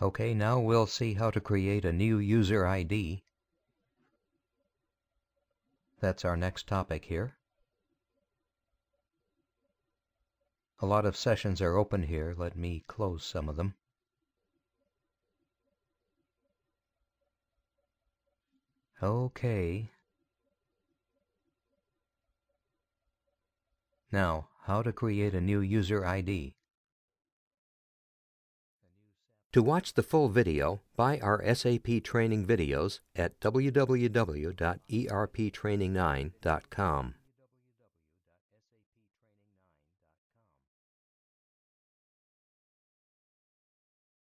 Okay, now we'll see how to create a new user ID. That's our next topic here. A lot of sessions are open here. Let me close some of them. Okay. Now, how to create a new user ID. To watch the full video, buy our SAP training videos at www.erptraining9.com.